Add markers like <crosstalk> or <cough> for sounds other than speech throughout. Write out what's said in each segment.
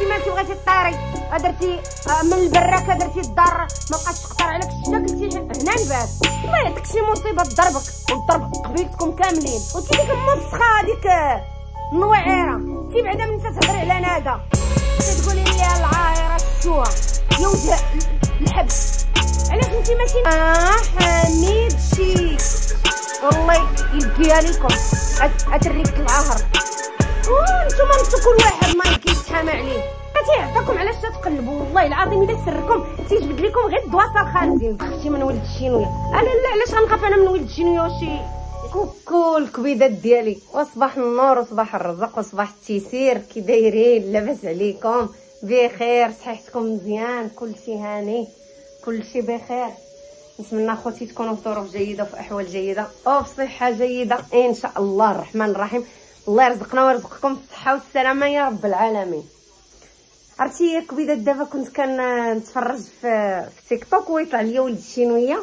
انت مالتي بغيتي طيري درتي آه، من البراكه درتي الدار. ما بقاش تقطر عليك الشتا قلتي هنا نبات الله يعطيك شي مصيبة ضربك وضرب قبيلتكم كاملين. وانت ديك المسخة هذيك النويعيره انت بعدا من تهضري على نادا. تقولي لي العايرة الشوها يا وجه الحبس. علاش انت ماشي؟ آه حميد شي. والله يلقيها لكم أتريكة العهر. وأنتم أنتم كل واحد ما كيتحامى عليه. تيعطاكم علاش تتقلبوا والله العظيم الا سركم تيجبد لكم غير الدواسة الخالدين خفتي من ولد الشينويه أنا لا علاش غنخاف أنا من ولد الشينويه وشي كوكو الكبيدات ديالي. وصباح النور وصباح الرزق وصباح التيسير. كي دايرين لاباس عليكم. بخير صحيحتكم مزيان. كلشي هاني. كلشي بخير. نتمنى خوتي تكونوا في ظروف جيدة وفي أحوال جيدة. وفي صحة جيدة. إن شاء الله الرحمن الرحيم. الله يرزقنا ويرزقكم الصحة والسلامة يا رب العالمين. عرفتي كبيدة دابا كنت كنتفرج في في تيك توك ويطلع ليا ولد الشينويه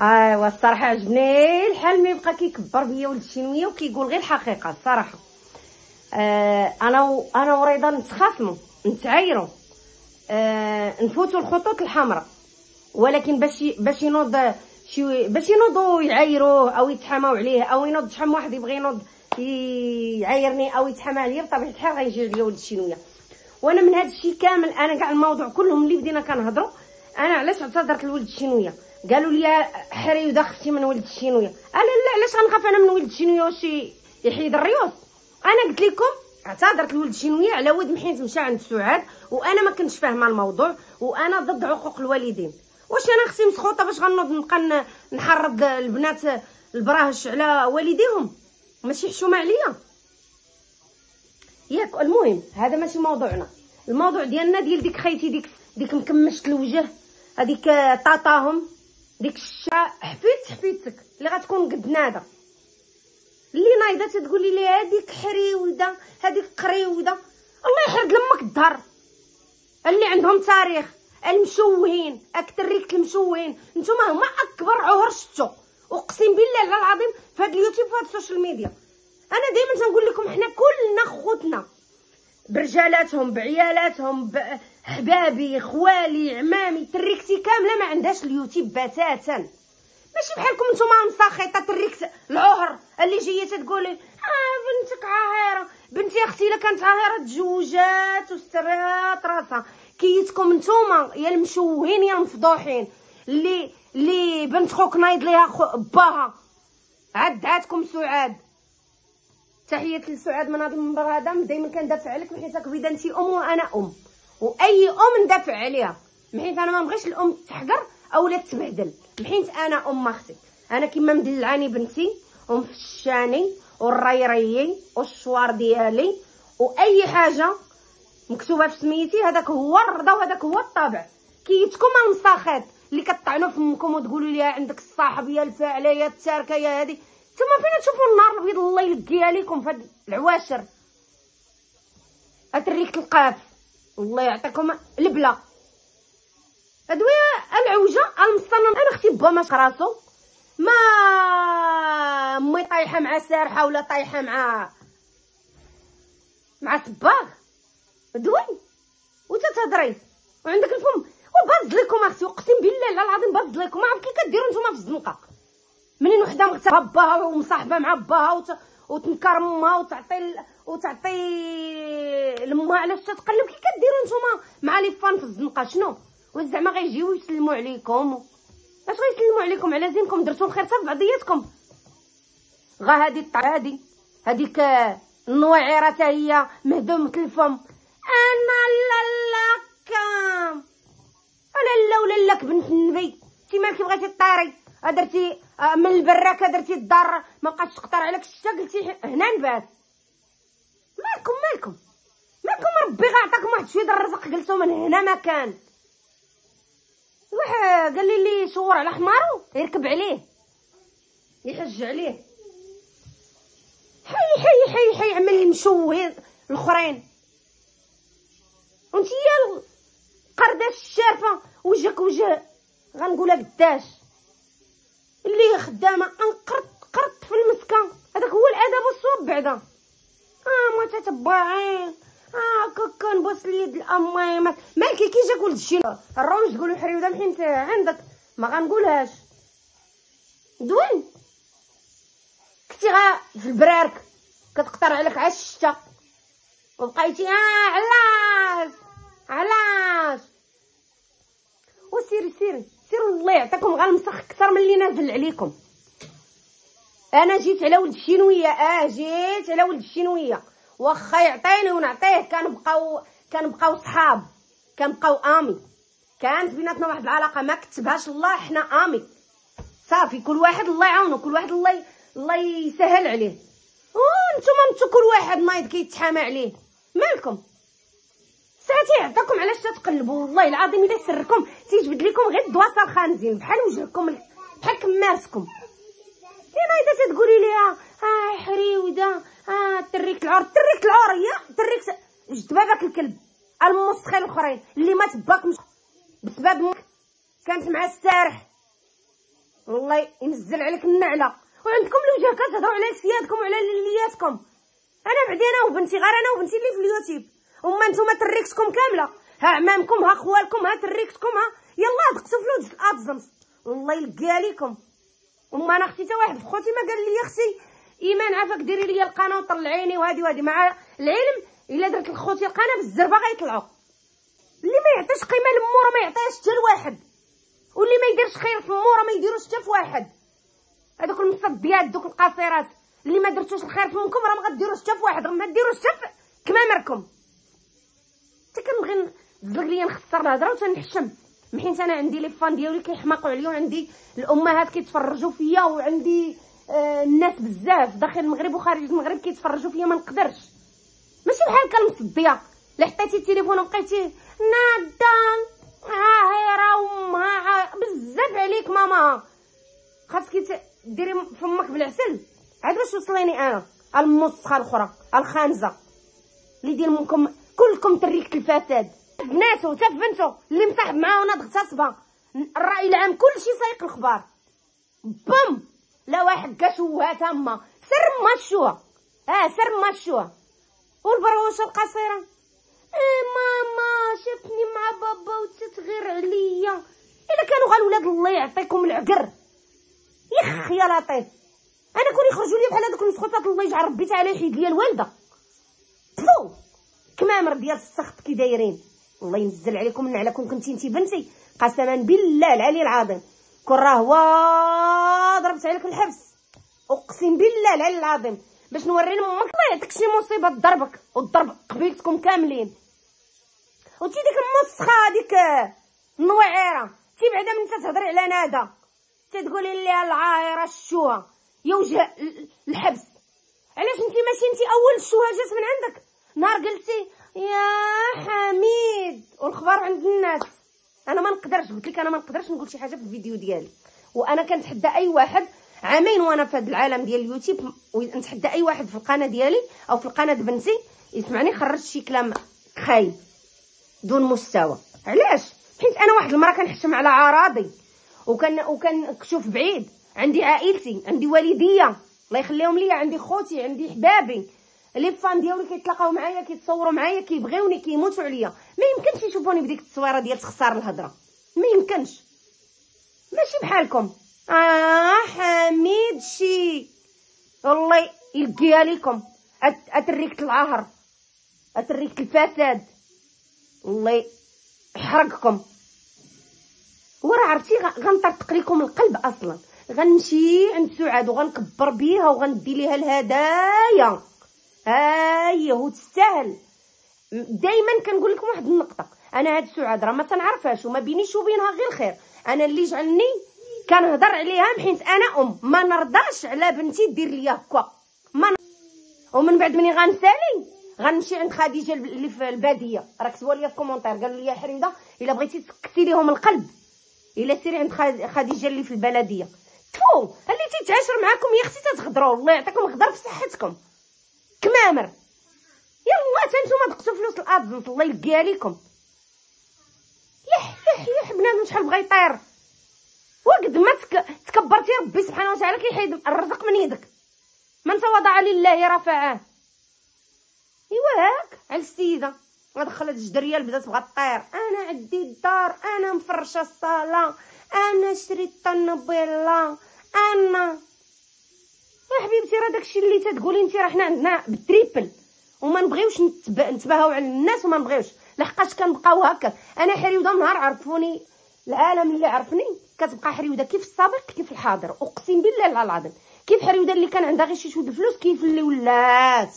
ايوا الصراحه عجبني الحال ما يبقى كيكبر بيا ولد الشينويه وكيقول غير الحقيقة الصراحه آه أنا و... أنا ورضا نتخاصموا نتعايروا آه نفوتوا الخطوط الحمراء. ولكن باش باش ينوض شي باش ينوضوا يعايروه أو يتحاموا عليه أو ينوض شحال واحد يبغي ينوض يعايرني أو يتحامى عليا بطبيعة الحال غيجي ليا ولد الشينويه وأنا من هذا الشيء كامل أنا كاع الموضوع كلهم اللي بدينا كنهضروا أنا علاش اعتذرت لولد الشينويه قالوا لي حري ودخلتي من ولد الشينويه أنا لا علاش غنخاف أنا من ولد الشينويه واش يحيد الريوس أنا قلت لكم اعتذرت لولد الشينويه على ود محيت مشى عند سعاد وأنا ما كنتش فاهمة الموضوع وأنا ضد عقوق الوالدين. واش أنا خصي مسخوطه باش غنوض نبقى نحرض البنات البراهش على والديهم؟ ماشي حشومه عليا ياك المهم هذا ماشي موضوعنا. الموضوع ديالنا ديال ديك خيتي ديك ديك مكمشت الوجه هذيك طاطاهم ديك الشا حفيت حفيتك اللي غتكون قد نادا. اللي نايضة تقولي لي هذيك حريودة هذيك حريودة. الله يحرق لمك الدهر اللي عندهم تاريخ المشوهين. أتريكة المشوهين. نتوما هما أكبر عهر شتو اقسم بالله العظيم في هذا اليوتيوب في هذا ال social media. أنا دائما تنقول لكم حنا كلنا خوتنا. برجالاتهم بعيالاتهم بحبابي خوالي عمامي تريكتي كاملة ما عندهاش اليوتيوب بتاتا. ماشي بحالكم نتوما مساخطة تريكت العهر اللي جاية تقولي آه بنتك عاهرة. بنتي أختي إلا كانت عاهرة تزوجات وسترات راسها. كيتكم نتوما يا المشوهين يا المفضوحين اللي اللي بنت خوك نايض ليها باها عداتكم سعاد. تحية لسعاد من هذا المنبر هذا. دائما كندافع عليك حيت كبيده انت أم وأنا أم. وأي أم ندافع عليها. حيت أنا ما بغيش الأم تحقر اولا تبهدل. حيت أنا أم أختي. أنا كيما مدلعاني بنتي ومفشاني والريريي والشوار ديالي وأي حاجة مكتوبة في سميتي هذاك هو الرضا وهذاك هو الطبع كيتكم المساخط اللي كطعنوا فمكم وتقولوا لي عندك الصاحب يا الفاعلة يا التاركه يا هذه. نتوما فين تشوفوا النار الابيض الله يلقيها لكم في هاد العواشر. اتريك القاف. الله يعطيكم البلا. أدوية العوجة المصطنن أنا أختي با ما راسو. ما أمي طايحة مع سارحة ولا طايحة مع مع صباغ؟ دوي وتتهضري. وعندك الفم. وباز لكم أختي أقسم بالله العظيم باز لكم. ما عرفت كي كديروا نتوما في الزنقة. منين وحدة مغتابه باها ومصاحبة مع باها وت... وتنكر امها وتعطي وتعطي لمها. علاش تتقلب؟ كي كديروا نتوما مع les fans في الزنقة؟ شنو؟ واش زعما غيجيو يسلموا عليكم؟ اش غيسلموا عليكم؟ على زينكم درتو الخير حتى بعضياتكم. غا هادي هادي. هذيك النويعيره حتى هي مهدومة الفم. أنا لا أنا لا ولا لك بنت النبي. انت مالك بغيتي طيري درتي آه، من البراكه درتي الدار. ما بقاش تقطر عليك الشتا قلتي هنا نبات. مالكم مالكم؟ مالكم؟ ربي غيعطيكم واحد شوية الرزق جلسوا من هنا ما كان. واحد قال لي اللي يشور على حمارو يركب عليه. يحج عليه. حي حي حي حي عمل لي مشوهين الأخرين. وانت يا القرداش الشارفه وجهك وجه غنقولها قداش اللي خدامة انقرط قرط في المسكة. هذاك هو الأدب والصواب بعدا. آه ما تتبعين. آه كوكو نبوس اليد الامي مالكي كي جاك ولد الشينو الروج تقولوا حريوده محين عندك. ما غنقولهاش. دوين. كنتي غا في البرارك. كتقطر عليك عشتا وبقيتي آه علاش؟ علاش؟ وسيري سيري سيروا الله يعطيكم غا المسخ أكثر من اللي نازل عليكم. أنا جيت على ولد الشينويه آه جيت على ولد الشينويه واخا يعطيني ونعطيه كنبقاو كنبقاو صحاب كنبقاو آمي. كانت بيناتنا واحد العلاقة ما كتبهاش الله حنا آمي. صافي كل واحد الله يعاونو كل واحد الله الله يسهل عليه. وأنتم أنتم كل واحد نايض كيتحامى عليه. مالكم؟ ساعتي عطاكم علاش تتقلبوا؟ والله العظيم الا سركم تيجبد لكم غير دواسه الخانزين. بحال وجهكم بحال كمارسكم. إيه نايضه تقولي لي آه حريودة آه تريكة العهر. تريكة العهر هي تريكة جد باباك الكلب. المسخين الأخرين اللي مات باك مش بسبب كانت مع السارح. والله ينزل عليك النعلة. وعندكم الوجه كتهضروا على سيادكم وعلى لياتكم أنا بعدي أنا وبنتي غير أنا وبنتي اللي في اليوتيوب. وما نتوما تريكتكم كاملة. ها عمامكم ها خوالكم ها تريكتكم ها. يلا دقتو فلوس الابزمس والله يلقى ليكم وما أنا أختي واحد خوتي ما قال لي أختي إيمان عافاك ديري لي القناة وطلعيني وهادي وهادي. مع العلم إلا درت لخوتي القناة بالزربة غيطلعوا. اللي ما يعطيش قيمة لمورا ما يعطيهاش حتى لواحد. واللي ما يديرش خير في مورا ما يديروش حتى في واحد. هذوك المصديات دوك القصيرات اللي ما درتوش الخير في منكم راه ما غديروش حتى في واحد ما ديروش حتى كمامركم. حتى كنبغي نزلق ليا نخسر الهضرة وتنحشم. حيت أنا عندي لي فان ديالي كيحماقوا عليا وعندي الأمهات كيتفرجوا فيا وعندي آه الناس بزاف. داخل المغرب وخارج المغرب كيتفرجوا فيا ما نقدرش. ماشي بحال كالمصديه لا حطيتي التليفون وبقيتي نادا. عاهره وامها بزاف عليك ماما. خاصك ديري فمك بالعسل. عاد باش توصليني أنا. المسخة الأخرى. الخانزة. اللي ديال منكم كلكم تريكة الفساد. بناتو حتى بنتو اللي مصاحب معاه وناض اغتصبها الرأي العام كلشي سايق الخبار بوم! لا واحد كشوها تما سر مشوها آه سر مشوها والبروشه القصيره إيه ماما شفتني مع بابا وتتغير عليا. الا كانوا غير ولاد الله يعطيكم العقر. يخ يا لطيف. أنا كون يخرجوا لي بحال هذوك المسخوطات الله يجعل ربي تعالى يحيد لي الوالدة. كمامر ديال السخط كي دايرين. الله ينزل عليكم من عليكم كنتي انت بنتي. قسما بالله العلي العظيم. كون راه ضربت عليك الحبس. أقسم بالله العلي العظيم. باش نوري لامك الله يعطيك شي مصيبة ضربك. وضرب قبيلتكم كاملين. وتي ديك المسخة هذيك النوعيره تي بعدا من تهضري على نادا تتقولي لي العايره الشوها يوجه الحبس. علاش انت ماشي انت أول الشوها جات من عندك؟ نهار قلتي يا حميد. والخبر عند الناس. أنا ما نقدرش قلت لك أنا ما نقدرش نقول شي حاجة في الفيديو ديالي. وأنا كنتحدى أي واحد عامين وأنا في هذا العالم ديال اليوتيوب ونتحدى أي واحد في القناة ديالي أو في القناة بنتي يسمعني خرج شي كلام خايب دون مستوى. علاش؟ حيت أنا واحد المره كنحشم على عراضي وكان وكنكشف بعيد. عندي عائلتي عندي والديا. الله يخليهم ليا عندي خوتي عندي حبابي. لي فان ديالي كيتلاقاو معايا كيتصوروا معايا كيبغيوني كيموتوا عليا. ما يمكنش يشوفوني بديك التصويرة ديال تخسر الهضره ما يمكنش. ماشي بحالكم. آه حميد شي. والله يلقيها لكم أتريكة العهر أتريكة الفساد. الله يحرقكم. وراه عرفتي غنطرطق لكم القلب أصلا. غنمشي عند سعاد وغنكبر بيها وغندي ليها الهدايا. هاي هو تستاهل. دائما كنقول لكم واحد النقطة. أنا هاد سعاد راه ما تنعرفهاش وما بينيش وبينها غير خير. أنا اللي جعلني كنهضر عليها حيت أنا أم. ما نرضاش على بنتي دير ليا هكا. ما ومن بعد مني غنسالي؟ غنمشي عند خديجة اللي في البادية. راه كتبوا لي في commentaire قالوا لي حريودة إلا بغيتي تسكتي ليهم القلب إلا سيري عند خديجة اللي في البلدية. تفو اللي تيتعاشر معاكم يا أختي تتغدروا الله يعطيكم الغدر في صحتكم. كمامر. يلا حتى نتوما دقتو فلوس ال AdSense الله يلقيها لكم يح يح يح بنادم شحال بغا يطير. وقد ما تك... تكبرتي ربي سبحانه وتعالى كيحيد الرزق من يدك. من تواضع لله رفعه. ايوا هاك على السيدة. دخلت الجدرية بدات بغات طير أنا عندي الدار أنا مفرشة الصالة. أنا شريت طنوبيلا أنا يا حبيبتي راه داكشي اللي تتقولي انت راه حنا عندنا بالتريبل وما نبغيوش نتباهاو على الناس وما نبغيوش. لحقاش كنبقاو هكا. أنا حريوده نهار عرفوني العالم اللي عرفني كتبقى حريوده كيف السابق كيف الحاضر. أقسم بالله العظيم. كيف حريوده اللي كان عندها غير شي شوية الفلوس كيف اللي ولات.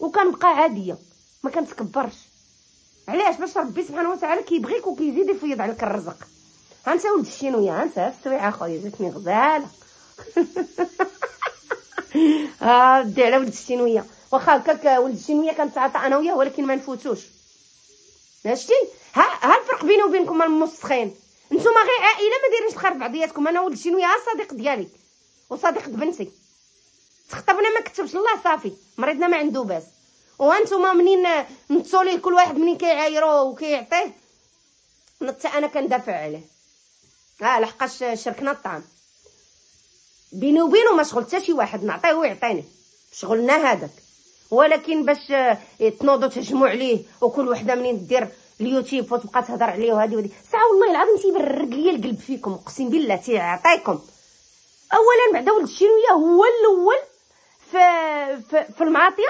وكنبقى عادية. ما كنتكبرش. علاش؟ باش ربي سبحانه وتعالى كيبغيك وكيزيد يفيض عليك الرزق. ها انت ولد الشينويه ها انت السويعه خويا جاتني غزالة. <laughs> <laughs> ها دي على ولد الشينويه واخا هكاك ولد الشينويه كنتعاطى أنا وياه ولكن ما نفوتوش. ها ها الفرق بيني وبينكم المسخين نتوما غير عائلة ما دايرينش الخير بعضياتكم. أنا ولد الشينويه صديق ديالي وصديق بنتي. تخطبنا ما كتبش. الله صافي. مريضنا ما عنده باس. وأنتم منين نتصولي كل واحد منين كيعايرو وكيعطيه؟ نتا أنا كندافع عليه. آه لحقاش شركنا الطعام. بيني وبينه ما شغل حتى شي واحد نعطيه ويعطيني. شغلنا هذاك. ولكن باش تنوضوا تهجموا عليه وكل وحدة منين دير اليوتيوب وتبقى تهضر عليه وهذه وهذه. ساعة والله العظيم تيبرد ليا القلب فيكم أقسم بالله تيعطيكم اولا بعدا ولد الشينويه هو الأول في في, في المعاطية؟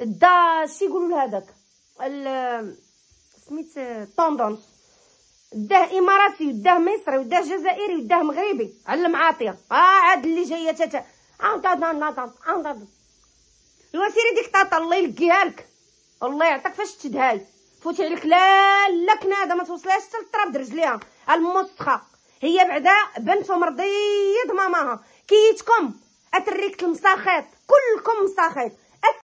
دا شي يقولوا لهذاك سميت tendance داه إماراتي وداه مصري وداه جزائري وداه مغربي. علم عاطية. آه عاد اللي جاية تاتا ايوا سيري ديك طاطا الله يلقيها لك الله يعطيك. فاش تدهاي فوتي عليك. لا لا كنادة ما توصلهاش حتى للتراب برجليها المسخة. هي بعدا بنت مرضية ماماها كيتكم أتريك المساخيط. كلكم مساخيط.